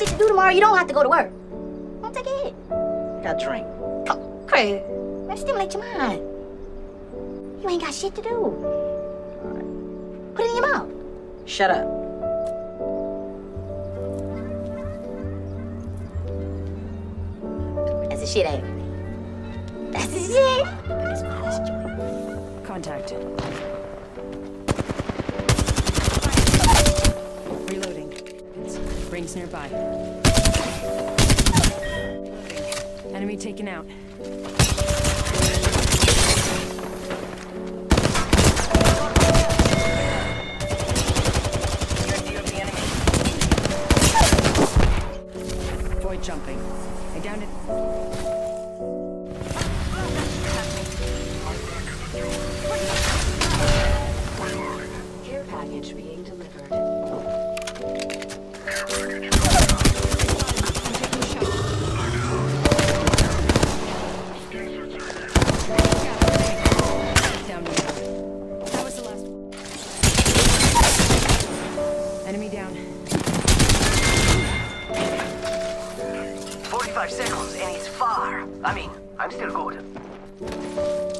shit to do tomorrow, you don't have to go to work. Don't take it. Got drink. Co- Craig, man, stimulate your mind. You ain't got shit to do. Put it in your mouth. Shut up. That's the shit, ain't it? That's my last. Contact. Reloading. Rings nearby. Enemy taken out. Void jumping. I downed it. Down. 45 seconds and he's far. I mean, I'm still good.